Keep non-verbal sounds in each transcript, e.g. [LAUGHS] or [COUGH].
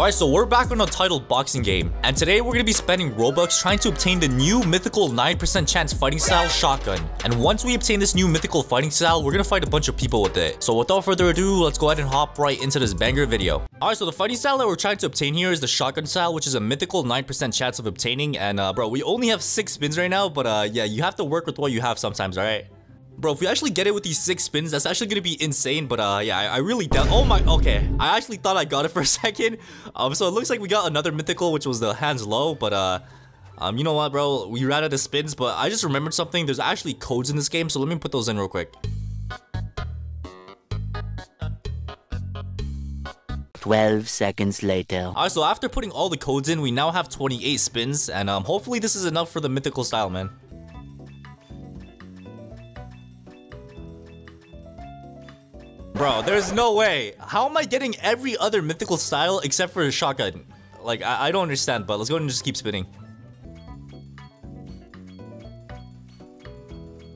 Alright, so we're back on untitled boxing game, and today we're gonna be spending Robux trying to obtain the new mythical 9% chance fighting style shotgun. And once we obtain this new mythical fighting style, we're gonna fight a bunch of people with it. So without further ado, let's go ahead and hop right into this banger video. Alright, so the fighting style that we're trying to obtain here is the shotgun style, which is a mythical 9% chance of obtaining. And uh, bro, we only have 6 spins right now, but uh, yeah, you have to work with what you have sometimes, alright? Bro, if we actually get it with these six spins, that's actually gonna be insane. But uh, yeah, I, I really doubt. Oh my, okay. I actually thought I got it [LAUGHS] for a second. Um, so it looks like we got another mythical, which was the hands low. But uh, um, you know what, bro? We ran out of spins, but I just remembered something. There's actually codes in this game, so let me put those in real quick. 12 seconds later. Alright, so after putting all the codes in, we now have 28 spins, and um, hopefully this is enough for the mythical style, man. Bro, there's no way. How am I getting every other mythical style except for a shotgun? Like, I, I don't understand, but let's go and just keep spinning.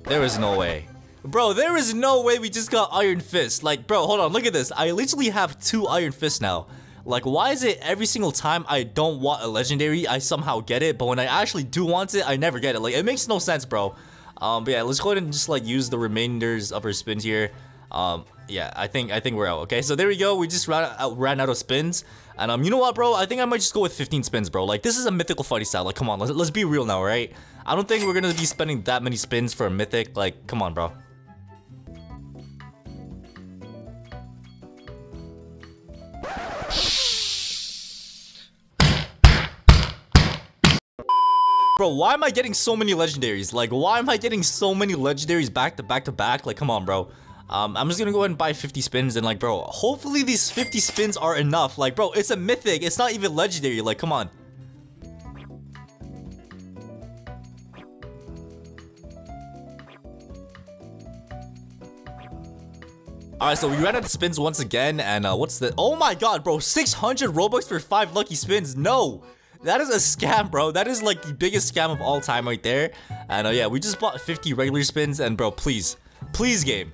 There is no way. Bro, there is no way we just got Iron Fist. Like, bro, hold on, look at this. I literally have two Iron Fists now. Like, why is it every single time I don't want a legendary, I somehow get it, but when I actually do want it, I never get it. Like, it makes no sense, bro. Um, but yeah, let's go ahead and just, like, use the remainders of our spins here. Um, yeah, I think I think we're out. Okay, so there we go. We just ran out, ran out of spins, and um, you know what, bro? I think I might just go with 15 spins, bro. Like this is a mythical fighting style. Like, come on, let's let's be real now, right? I don't think we're gonna be spending that many spins for a mythic. Like, come on, bro. Bro, why am I getting so many legendaries? Like, why am I getting so many legendaries back to back to back? Like, come on, bro. Um, I'm just gonna go ahead and buy 50 spins and like, bro, hopefully these 50 spins are enough. Like, bro, it's a mythic. It's not even legendary. Like, come on. Alright, so we ran out of spins once again, and uh, what's the- Oh my god, bro, 600 Robux for 5 lucky spins? No! That is a scam, bro. That is like the biggest scam of all time right there. And uh, yeah, we just bought 50 regular spins, and bro, please, please game.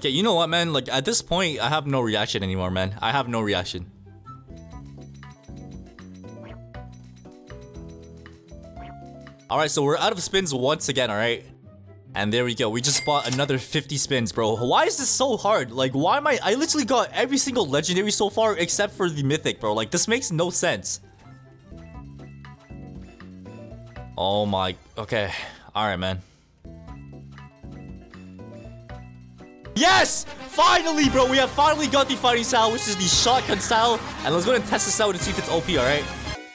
Okay, you know what, man? Like, at this point, I have no reaction anymore, man. I have no reaction. Alright, so we're out of spins once again, alright? And there we go. We just bought another 50 spins, bro. Why is this so hard? Like, why am I... I literally got every single legendary so far except for the mythic, bro. Like, this makes no sense. Oh my... Okay. Alright, man. Yes! Finally, bro! We have finally got the fighting style, which is the shotgun style. And let's go and test this out and see if it's OP, alright?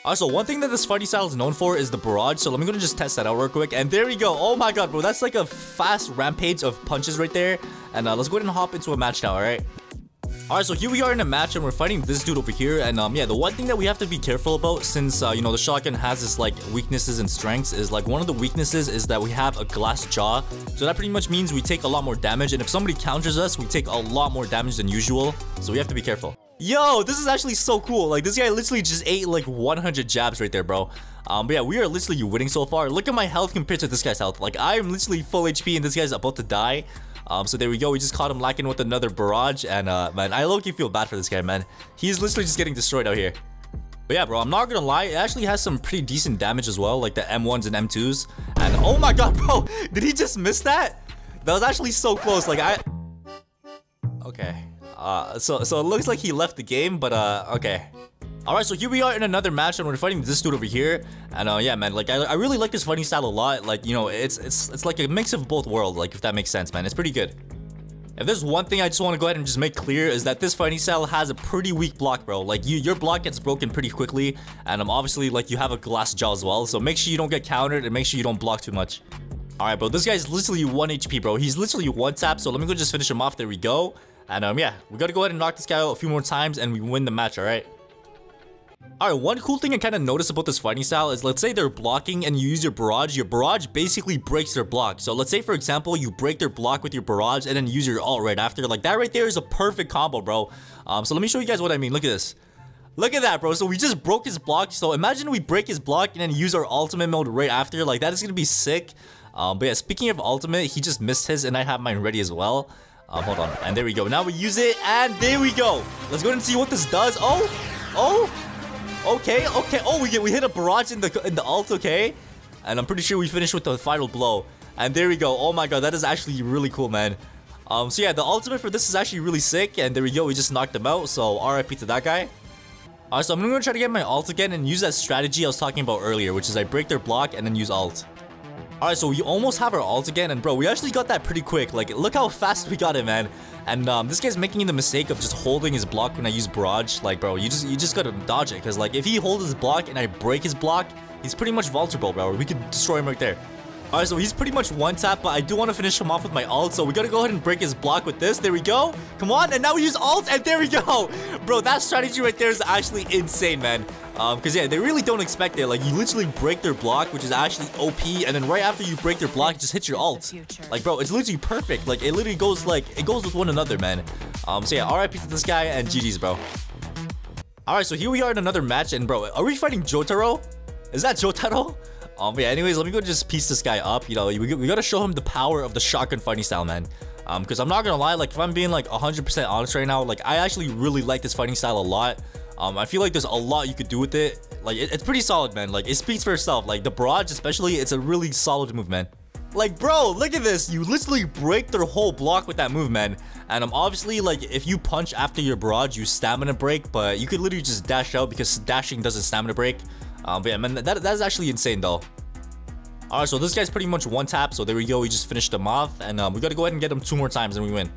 Also, one thing that this fighting style is known for is the barrage, so let me go and just test that out real quick. And there we go. Oh my god, bro. That's like a fast rampage of punches right there. And uh, let's go ahead and hop into a match now, alright? Alright, so here we are in a match and we're fighting this dude over here and um yeah, the one thing that we have to be careful about since uh, you know the shotgun has its like weaknesses and strengths is like one of the weaknesses is that we have a glass jaw. So that pretty much means we take a lot more damage and if somebody counters us, we take a lot more damage than usual. So we have to be careful. Yo, this is actually so cool. Like this guy literally just ate like 100 jabs right there, bro. Um, but yeah, we are literally winning so far. Look at my health compared to this guy's health. Like I am literally full HP and this guy's about to die. Um, so there we go. We just caught him lacking with another barrage. And uh, man, I low-key feel bad for this guy, man. He's literally just getting destroyed out here. But yeah, bro, I'm not gonna lie. It actually has some pretty decent damage as well, like the M1s and M2s. And oh my god, [LAUGHS] bro, did he just miss that? That was actually so close. Like I. Okay. Uh, so so it looks like he left the game, but uh, okay. Alright, so here we are in another match and we're fighting this dude over here. And uh, yeah, man, like, I, I really like this fighting style a lot. Like, you know, it's, it's, it's like a mix of both worlds, like, if that makes sense, man. It's pretty good. If there's one thing I just want to go ahead and just make clear is that this fighting style has a pretty weak block, bro. Like, you, your block gets broken pretty quickly. And um, obviously, like, you have a glass jaw as well. So make sure you don't get countered and make sure you don't block too much. Alright, bro, this guy's literally 1 HP, bro. He's literally 1 tap, so let me go just finish him off. There we go. And um, yeah, we gotta go ahead and knock this guy out a few more times and we win the match, alright? Alright, one cool thing I kind of notice about this fighting style is let's say they're blocking and you use your barrage, your barrage basically breaks their block. So let's say for example, you break their block with your barrage and then use your ult right after. Like that right there is a perfect combo, bro. Um, so let me show you guys what I mean. Look at this. Look at that, bro. So we just broke his block. So imagine we break his block and then use our ultimate mode right after. Like that is going to be sick. Um, but yeah, speaking of ultimate, he just missed his and I have mine ready as well. Um, hold on. And there we go. Now we use it, and there we go. Let's go and see what this does. Oh, oh, okay, okay. Oh, we get we hit a barrage in the in the ult. Okay, and I'm pretty sure we finished with the final blow. And there we go. Oh my god, that is actually really cool, man. Um, so yeah, the ultimate for this is actually really sick. And there we go. We just knocked him out. So RIP to that guy. Alright, so I'm gonna try to get my ult again and use that strategy I was talking about earlier, which is I break their block and then use ult. Alright, so we almost have our ult again, and bro, we actually got that pretty quick. Like, look how fast we got it, man. And um, this guy's making the mistake of just holding his block when I use barrage. Like, bro, you just you just gotta dodge it, because like if he holds his block and I break his block, he's pretty much vulnerable, bro. We could destroy him right there. Alright, so he's pretty much one tap, but I do want to finish him off with my ult, so we gotta go ahead and break his block with this. There we go. Come on, and now we use ult, and there we go. [LAUGHS] Bro, that strategy right there is actually insane, man. Um, because yeah, they really don't expect it. Like, you literally break their block, which is actually OP, and then right after you break their block, just hit your ult. Like, bro, it's literally perfect. Like, it literally goes like, it goes with one another, man. Um, so yeah, RIP to this guy, and GG's, bro. Alright, so here we are in another match, and bro, are we fighting Jotaro? Is that Jotaro? Um, but yeah, anyways, let me go just piece this guy up. You know, we, we gotta show him the power of the shotgun fighting style, man. Um, because I'm not gonna lie, like, if I'm being, like, 100% honest right now, like, I actually really like this fighting style a lot. Um, I feel like there's a lot you could do with it. Like, it, it's pretty solid, man. Like, it speaks for itself. Like, the barrage, especially, it's a really solid move, man. Like, bro, look at this. You literally break their whole block with that move, man. And um, obviously, like, if you punch after your barrage, you stamina break. But you could literally just dash out because dashing doesn't stamina break. Um, but yeah, man, that, that is actually insane, though. Alright, so this guy's pretty much one tap. So there we go. We just finished him off. And um, we got to go ahead and get him two more times and we win.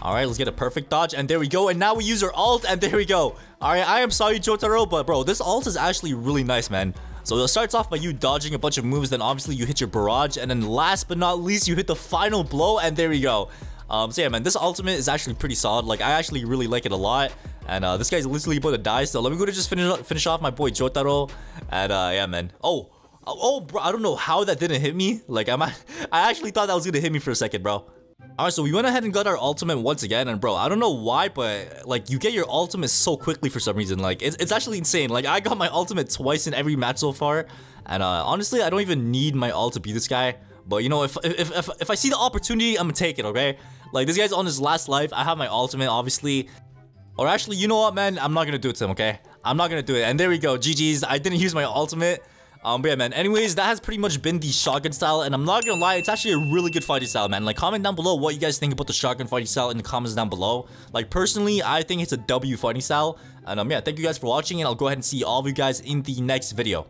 Alright, let's get a perfect dodge. And there we go. And now we use our ult, And there we go. Alright, I am sorry, Jotaro. But bro, this ult is actually really nice, man. So it starts off by you dodging a bunch of moves. Then obviously you hit your barrage. And then last but not least, you hit the final blow. And there we go. Um, so yeah, man, this ultimate is actually pretty solid. Like, I actually really like it a lot. And uh, this guy's literally about to die. So let me go to just finish, finish off my boy Jotaro. And uh, yeah, man. Oh, Oh, oh, bro, I don't know how that didn't hit me. Like, I'm, [LAUGHS] I actually thought that was gonna hit me for a second, bro. Alright, so we went ahead and got our ultimate once again, and bro, I don't know why, but like, you get your ultimate so quickly for some reason. Like, it's, it's actually insane. Like, I got my ultimate twice in every match so far, and uh, honestly, I don't even need my ult to beat this guy. But you know, if, if, if, if I see the opportunity, I'm gonna take it, okay? Like, this guy's on his last life. I have my ultimate, obviously. Or actually, you know what, man? I'm not gonna do it to him, okay? I'm not gonna do it. And there we go. GG's. I didn't use my ultimate. Um, but yeah, man. Anyways, that has pretty much been the shotgun style. And I'm not gonna lie, it's actually a really good fighting style, man. Like, comment down below what you guys think about the shotgun fighting style in the comments down below. Like, personally, I think it's a W fighting style. And um, yeah, thank you guys for watching. And I'll go ahead and see all of you guys in the next video.